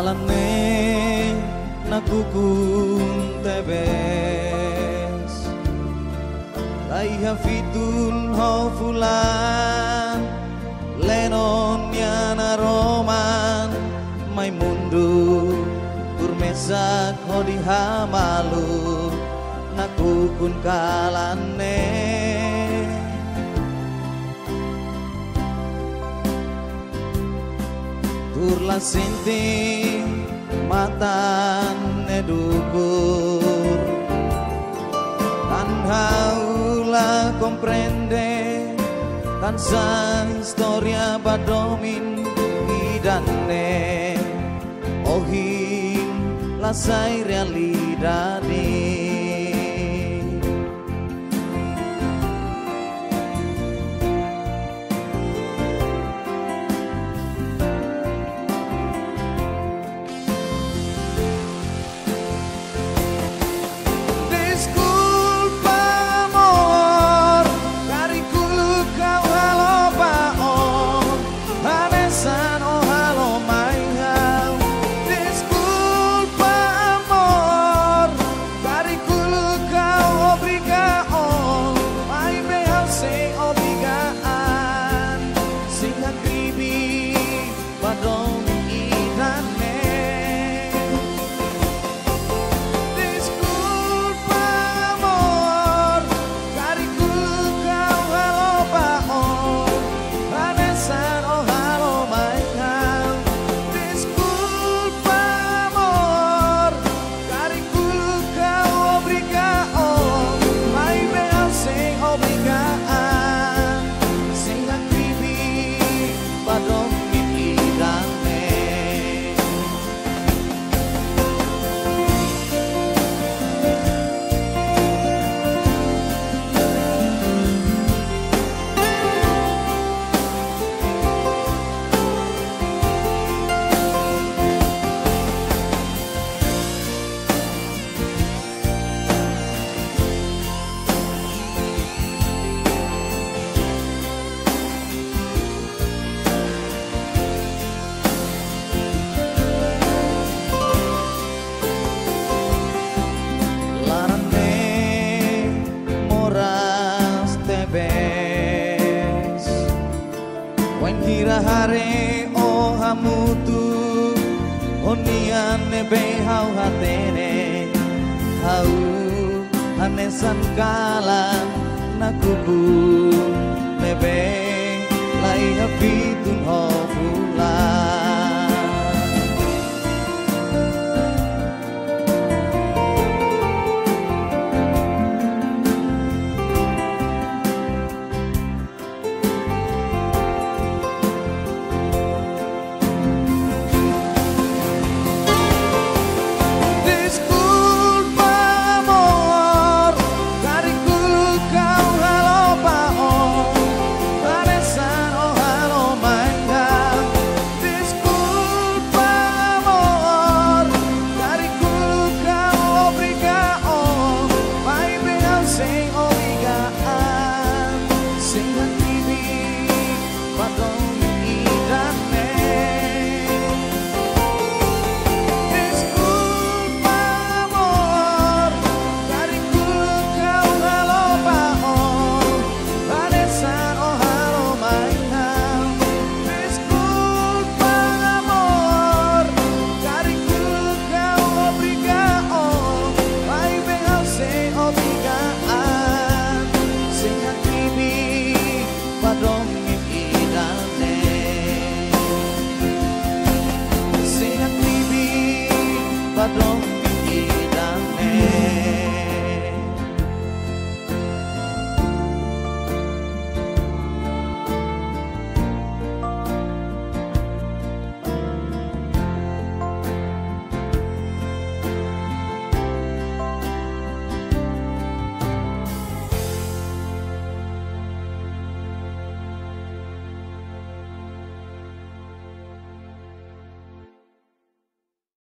kalane nakukun tebes. Laiha fitun fulan Lenon yana roman Mai mundur Kurmesak hodi hamalu Nakukun kalane Turla sinting matan edukur Tan haula comprende Tan sa historia badomin idane Ohim la sai realidade hare o hamutu oniane be hau hatene. Hau hanesan kala nakubu nebe Diablo.